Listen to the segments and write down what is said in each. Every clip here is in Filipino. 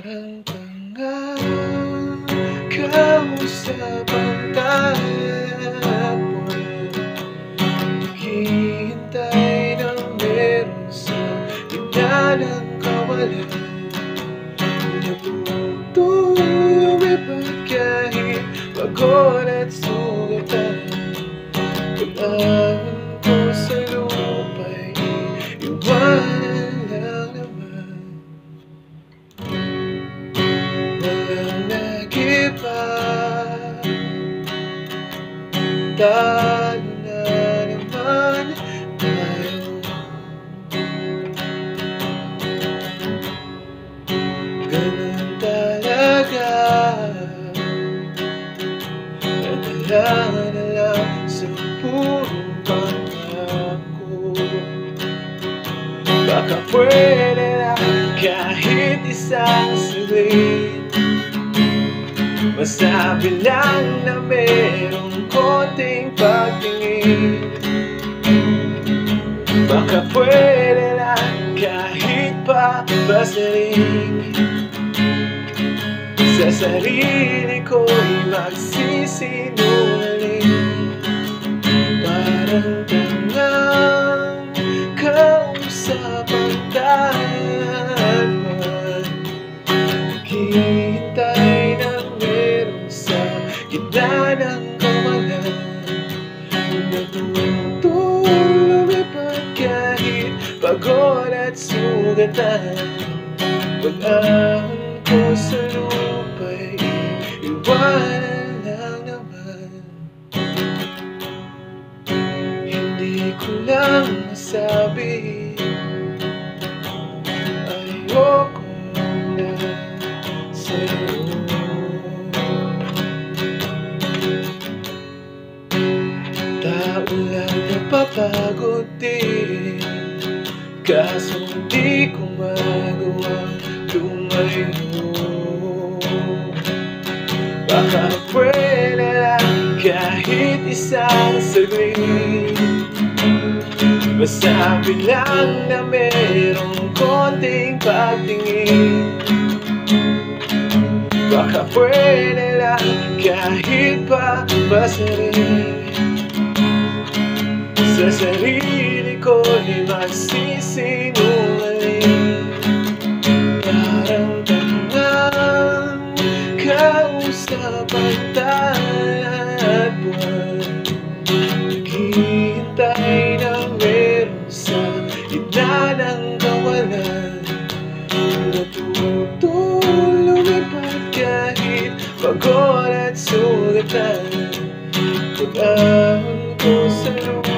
Parang tanga Kausap ang talaman Naghihintay ng meron sa gitna ng kawalan Natutulog iba't kahit pagod at sugatan Tayo na naman tayo Ganun talaga Nadala na lang sa purong pangako Baka pwede lang kahit isang saglit Masabi lang na merong konting pagtingin. Baka pwede lang kahit pa basarin Sa sarili ko'y magsisinungaling. Parang ng kawalan. Iba't kahit pagod at sugatan. Pag-ahon ko sa lupa'y iwanan lang naman. Hindi ko lang masabi. Ayoko na sa'yo Kaso hindi ko magawang tumayo Baka pwede lang kahit isang saglit. Masabi lang na merong konting pagtingin. Baka pwede lang kahit pa basarin Parang tangang kausap ang talat buwan Naghihintay ng meron sa gitna ng kawalan Natutulog iba't kahit pagod at sugatan Pag-ahon ko sa lupa'y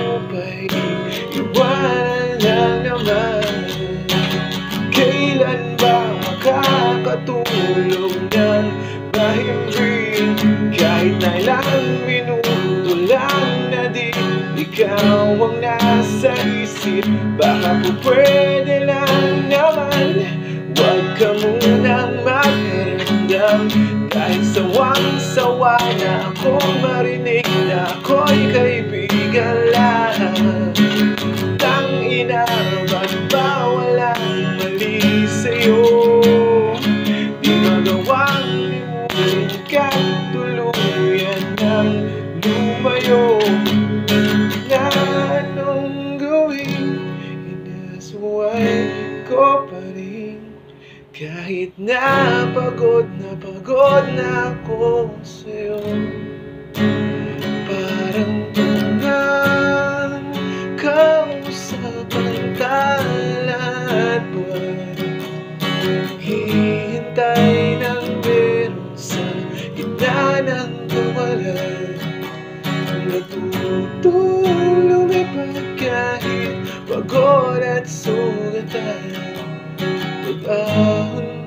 ikaw ang nasa isip. Baka po pwede lang naman. Huwag ka munang magparamdam Kahit sawang-sawa na akong marinig Na ako'y kaibigan lang. Tangina, ba't ba walang mali sa'yo? Di magawang limutin ka rin. Kahit na pagod na pagod na ako sa'yo Parang tangang kausap ang talat buwan Hihintay ng meron sa gitna ng kawalan Natutulog iba't kahit pagod at sugatan God.